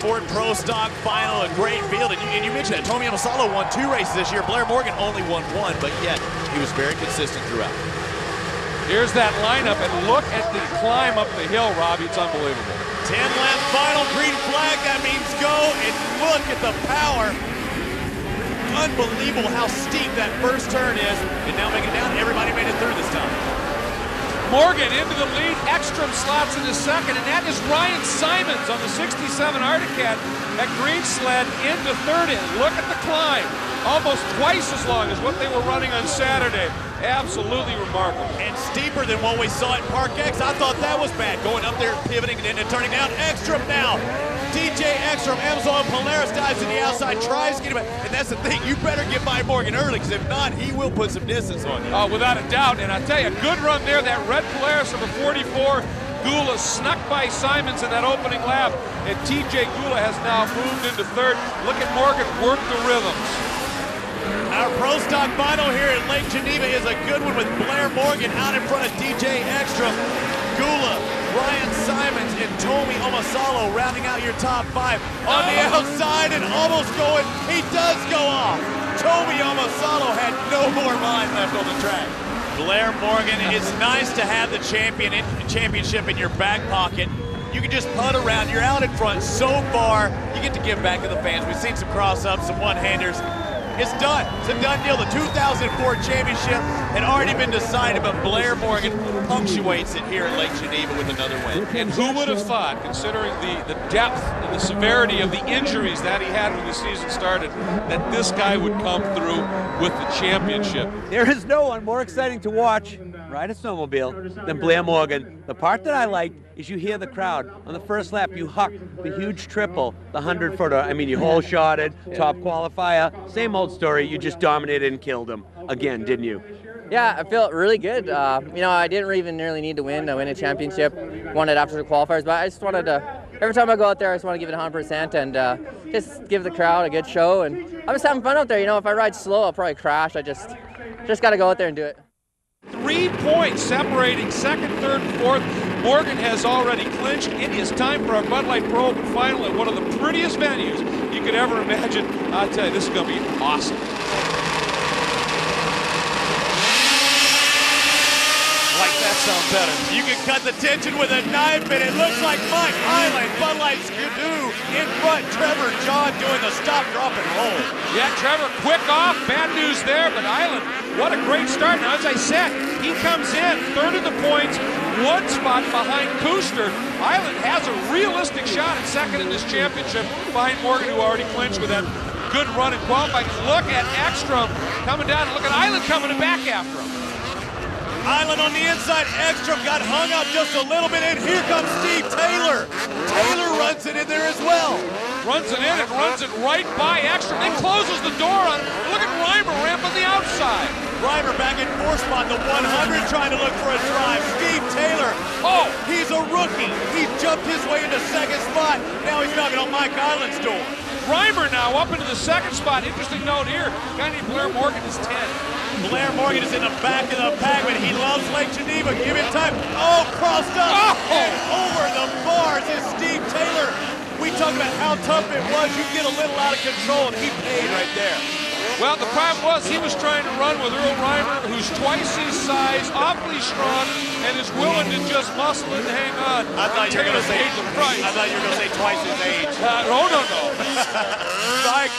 Ford Pro Stock Final, a great field. And you, and you mentioned that Tommy Ahmasalo won two races this year. Blair Morgan only won one, but yet he was very consistent throughout. Here's that lineup, and look at the climb up the hill, Robbie. It's unbelievable. 10 lap final, green flag, that means go, and look at the power. Unbelievable how steep that first turn is, and now making it down, everybody made it through this time. Morgan into the lead, Eckstrom slots in the second, and that is Ryan Simons on the 67 Arctic Cat at Green Sled into third in. Look at the climb, almost twice as long as what they were running on Saturday. Absolutely remarkable. And steeper than what we saw at Park X. I thought that was bad, going up there, pivoting, and then turning down. Eckstrom now DJ Eckstrom, Amsoil Polaris dives to the outside, tries to get him, and that's the thing, you better get by Morgan early, because if not, he will put some distance on you. Uh, without a doubt, and I tell you, good run there, that red Polaris number 44, Gulla snuck by Simons in that opening lap, and TJ Gulla has now moved into third. Look at Morgan work the rhythms. Our Pro Stock final here at Lake Geneva is a good one with Blair Morgan out in front of DJ Eckstrom. Gulla, Ryan Simons, and Tommy Ahmasalo rounding out your top five. On the outside and almost going, he does go off. Tommy Ahmasalo had no more mind left on the track. Blair Morgan, it's nice to have the champion in, championship in your back pocket. You can just putt around. You're out in front so far. You get to give back to the fans. We've seen some cross-ups, some one-handers. It's done. It's a done deal. The 2004 championship had already been decided, but Blair Morgan punctuates it here at Lake Geneva with another win. And who would have thought, considering the, the depth and the severity of the injuries that he had when the season started, that this guy would come through with the championship? There is no one more exciting to watch ride a snowmobile than Blair Morgan. The part that I liked is you hear the crowd. On the first lap, you huck the huge triple, the 100 footer. I mean, you whole shotted, top qualifier. Same old story. You just dominated and killed him again, didn't you? Yeah, I felt really good. Uh, you know, I didn't even nearly need to win to win a championship. Won it after the qualifiers, but I just wanted to. Every time I go out there, I just want to give it 100% and uh, just give the crowd a good show. And I'm just having fun out there. You know, if I ride slow, I'll probably crash. I just, just got to go out there and do it. Three points separating second, third, and fourth. Morgan has already clinched. It is time for our Bud Light Pro Open final at one of the prettiest venues you could ever imagine. I tell you, this is going to be awesome. Sounds better. You can cut the tension with a knife, and it looks like Mike Island, Bud Light Ski-Doo in front. Trevor John doing the stop, drop, and roll. Yeah, Trevor, quick off. Bad news there, but Island, what a great start. Now, as I said, he comes in third in the points, one spot behind Kuster. Island has a realistic shot at second in this championship behind Morgan, who already clinched with that good run in qualifying. Look at Eckstrom coming down. Look at Island coming back after him. Island on the inside. Eckstrom got hung up just a little bit, and here comes Steve Taylor. Taylor runs it in there as well. Runs it in and runs it right by Eckstrom. Then closes the door on it. Look at Reimer ramp on the outside. Reimer back in fourth spot, the 100 trying to look for a drive. Steve Taylor, oh, he's a rookie. He jumped his way into second spot. Now he's knocking on Mike Island's door. Reimer now up into the second spot. Interesting note here, guy named Blair Morgan is 10. Blair Morgan is in the back of the pack, but he loves Lake Geneva. Give him time. Oh, crossed up oh. and over the bars is Steve Taylor. We talked about how tough it was. You get a little out of control, and he paid right there. Well, the problem was he was trying to run with Earl Reimer, who's twice his size, awfully strong, and is willing to just muscle and hang on. I thought you were going to say. I thought you were going to say twice his age. Uh, oh no no.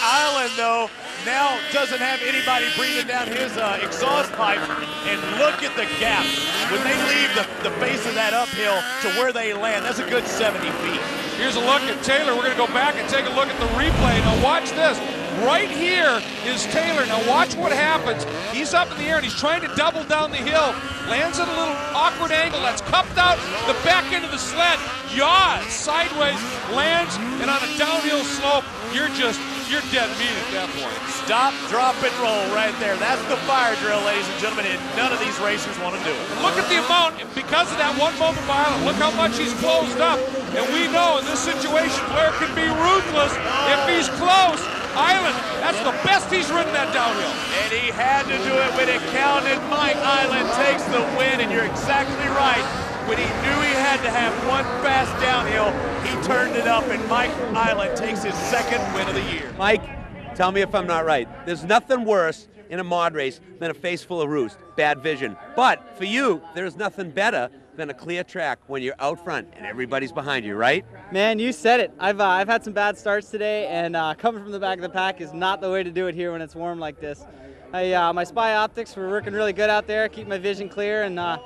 Island though now doesn't have anybody breathing down his uh, exhaust pipe. And look at the gap. When they leave the, the base of that uphill to where they land, that's a good 70 feet. Here's a look at Taylor. We're going to go back and take a look at the replay. Now watch this. Right here is Taylor. Now watch what happens. He's up in the air and he's trying to double down the hill. Lands at a little awkward angle. That's cupped out the back end of the sled. Yaws sideways, lands, and on a downhill slope, you're just you're dead meat at that point. Stop, drop, and roll right there. That's the fire drill, ladies and gentlemen, and none of these racers want to do it. Look at the amount, because of that one moment by Island, look how much he's closed up. And we know in this situation, Blair can be ruthless if he's close. Island, that's the best he's ridden that downhill. And he had to do it when it counted. Mike Island takes the win, and you're exactly right. When he knew he had to have one fast downhill, he turned it up, and Mike Island takes his second win of the year. Mike, tell me if I'm not right. There's nothing worse in a mod race than a face full of roost, bad vision. But for you, there's nothing better than a clear track when you're out front and everybody's behind you, right? Man, you said it. I've, uh, I've had some bad starts today, and uh, coming from the back of the pack is not the way to do it here when it's warm like this. I, uh, my spy optics were working really good out there, keep my vision clear, and uh,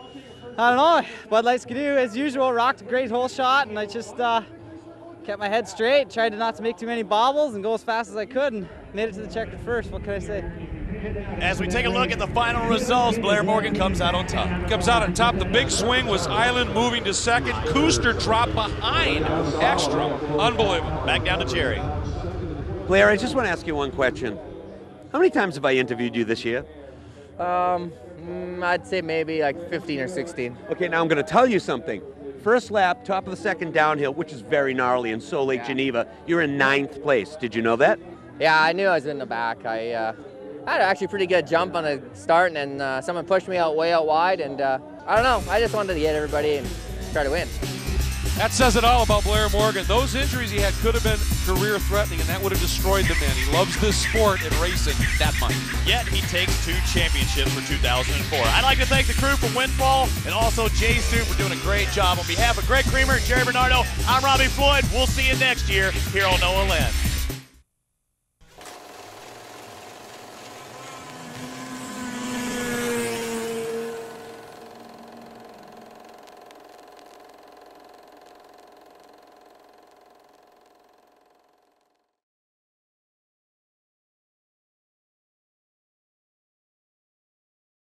I don't know, Bud Light Ski-Doo, as usual, rocked a great hole shot, and I just uh, kept my head straight, tried to not to make too many bobbles and go as fast as I could, and made it to the checkered first. What can I say? As we take a look at the final results, Blair Morgan comes out on top. Comes out on top. The big swing was Island moving to second. Kuster dropped behind Eckstrom. Unbelievable. Back down to Jerry. Blair, I just want to ask you one question. How many times have I interviewed you this year? Um, mm, I'd say maybe like 15 or 16. Okay, now I'm going to tell you something. First lap, top of the second downhill, which is very gnarly in Soul Lake, Yeah. Geneva. You're in ninth place. Did you know that? Yeah, I knew I was in the back. I uh, had actually a pretty good jump on the start, and then uh, someone pushed me out way out wide, and uh, I don't know. I just wanted to get everybody and try to win. That says it all about Blair Morgan. Those injuries he had could have been career threatening, and that would have destroyed the man. He loves this sport and racing that much. Yet he takes two championships for 2004. I'd like to thank the crew from Windfall and also Jay Stu for doing a great job. On behalf of Greg Creamer and Jerry Bernardo, I'm Robbie Floyd. We'll see you next year here on Noah Lynn.